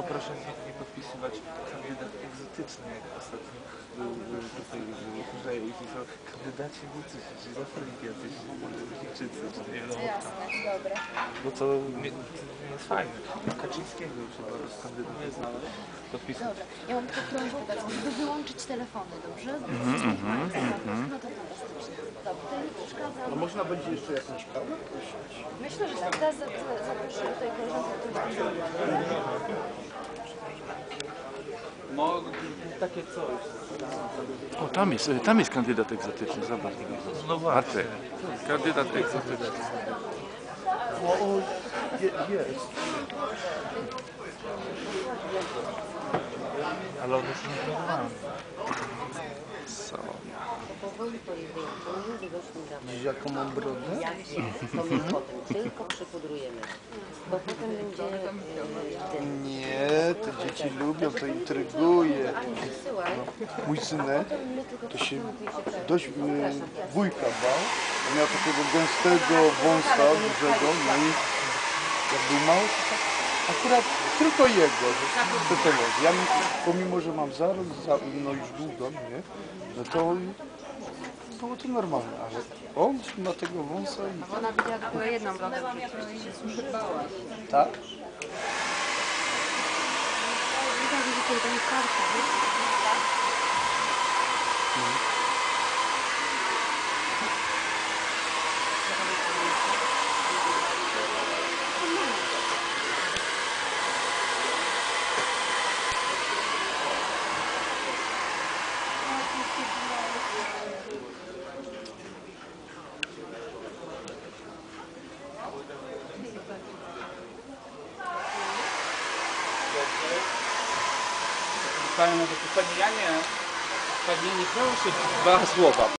poproszę nie, nie podpisywać kandydat egzotyczny, jak ostatnio był, tutaj i pisał kandydaci Wucysi, czyli zawsze jacyś Chińczycy, czy nie wiadomo. Jasne, dobra. Bo to nie, jest fajne. Kaczyńskiego trzeba kandydat podpisać. Dobra, ja mam tylko prośbę żeby wyłączyć telefony, dobrze? No to fantastycznie. Dobra, to nie przeszkadza. A można będzie jeszcze jakąś kawę prosić? Myślę, że tak. Teraz za- za- zaproszę tutaj koleżankę, która będzie No, takie coś. O, tam jest, tam jest kandydat egzotyczny, zobacz. No właśnie. Kandydat egzotyczny. O, o je, jest. Ale on jest Powoli pojedynczo, nie Widzisz jaką mam brodę? Jak się, to my potem tylko przypudrujemy. Bo potem będzie e, ten... Nie, te dzieci lubią, to intryguje. Ani Mój synek potem my tylko to się dość y, wujka bał. Miał takiego gęstego wąsa dużego, no i jak był mały, to tak akurat tylko jego, że to to jest. Ja pomimo, że mam zaraz, za, no już długo, nie, no to było to normalne, ale on ma tego wąsa i Ona widziała tylko jedną brodę. tak? Widać, że tutaj ten karta. Panie, no to panie Janie, panie nie proszę dwa słowa.